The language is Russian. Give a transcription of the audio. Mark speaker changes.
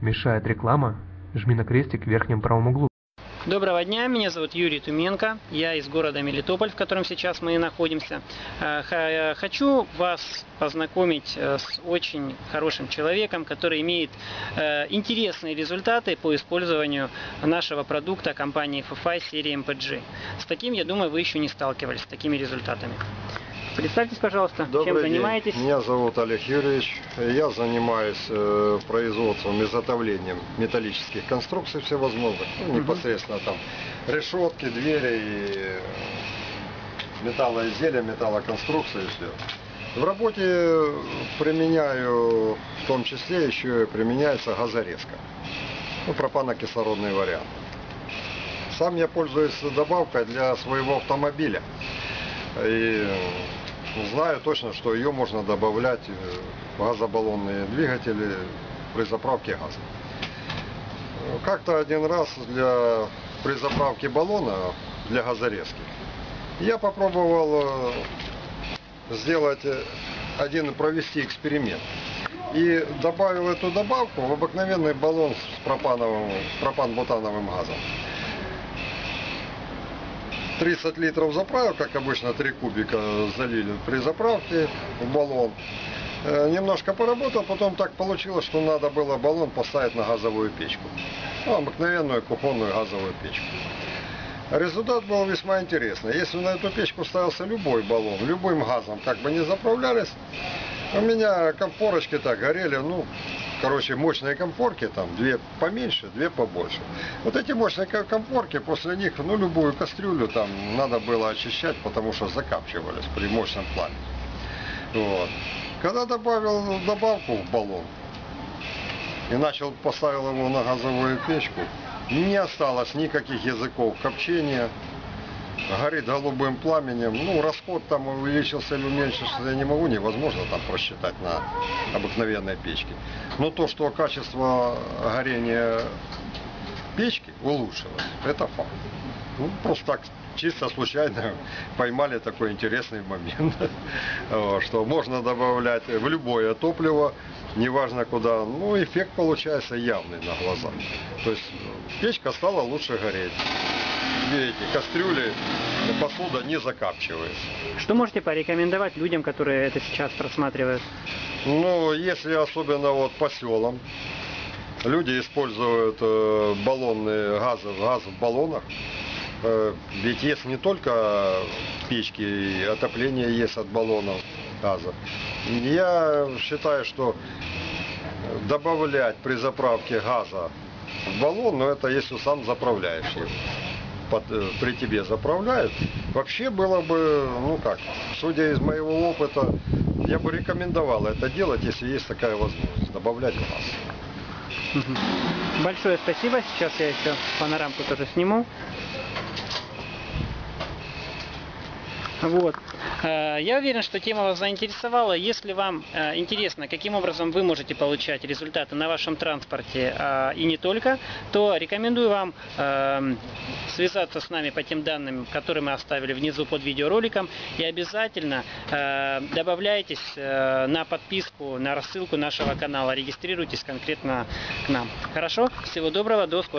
Speaker 1: Мешает реклама? Жми на крестик в верхнем правом углу.
Speaker 2: Доброго дня, меня зовут Юрий Туменко, я из города Мелитополь, в котором сейчас мы и находимся. Э, хочу вас познакомить э, с очень хорошим человеком, который имеет э, интересные результаты по использованию нашего продукта компании FFI серии MPG. С таким, я думаю, вы еще не сталкивались, с такими результатами. Представьтесь, пожалуйста,
Speaker 3: Добрый
Speaker 2: чем
Speaker 3: день.
Speaker 2: занимаетесь?
Speaker 3: Меня зовут Олег Юрьевич. Я занимаюсь э, производством, изготовлением металлических конструкций всевозможных. Ну,
Speaker 2: Мгм.
Speaker 3: непосредственно там решетки, двери и э, металлоизделия, металлоконструкции и все. В работе применяю, в том числе еще и применяется газорезка. Ну, пропанокислородный вариант. Сам я пользуюсь добавкой для своего автомобиля. И знаю точно, что ее можно добавлять в газобаллонные двигатели при заправке газа. Как-то один раз для, при заправке баллона для газорезки я попробовал э, сделать э, один, провести эксперимент. И добавил эту добавку в обыкновенный баллон с пропановым, пропан-бутановым газом. 30 литров заправил, как обычно, 3 кубика залили при заправке в баллон. Э, Немножко поработал, потом так получилось, что надо было баллон поставить на газовую печку. Ну, обыкновенную кухонную газовую печку. Результат был весьма интересный. Если на эту печку ставился любой баллон, любым газом, как бы не заправлялись, у меня комфорочки так горели, ну, короче, мощные комфорки, там, две поменьше, две побольше. Вот эти мощные ко- комфорки, после них, ну, любую кастрюлю там надо было очищать, потому что закапчивались при мощном пламени. Вот. Когда добавил добавку в баллон и начал, поставил его на газовую печку, не осталось никаких языков копчения, горит голубым пламенем. Ну, расход там увеличился или уменьшился, я не могу, невозможно там просчитать на обыкновенной печке. Но то, что качество горения печки улучшилось, это факт. Ну, просто так чисто случайно поймали такой интересный момент, Вот, что можно добавлять в любое топливо, неважно куда, ну, эффект получается явный на глазах. То есть печка стала лучше гореть. Видите, кастрюли, посуда не закапчивается.
Speaker 2: Что можете порекомендовать людям, которые это сейчас просматривают?
Speaker 3: Ну, если особенно вот по селам, люди используют э, баллонные газы, газ в баллонах. Э, ведь есть не только печки, отопление есть от баллонов газа. Я считаю, что добавлять при заправке газа в баллон, но это если сам заправляешь его. Под- э, при тебе заправляют, вообще было бы, ну как, судя из моего опыта, я бы рекомендовал это делать, если есть такая возможность, добавлять газ.
Speaker 2: Большое спасибо. Сейчас я еще панорамку тоже сниму. Вот. Э, Я уверен, что тема вас заинтересовала. Если вам э, интересно, каким образом вы можете получать результаты на вашем транспорте а, и не только, то рекомендую вам э, связаться с нами по тем данным, которые мы оставили внизу под видеороликом. И обязательно добавляйтесь на подписку, на рассылку нашего канала. Регистрируйтесь конкретно к нам. Хорошо? Всего доброго, до скорых